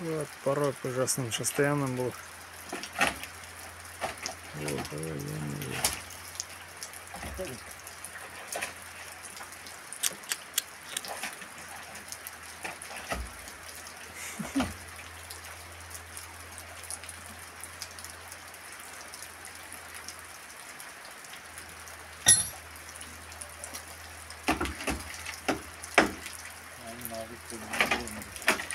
Вот порог в ужасном состоянии был. Вот, ой, ё-моё. Onun abi kullanılmadı.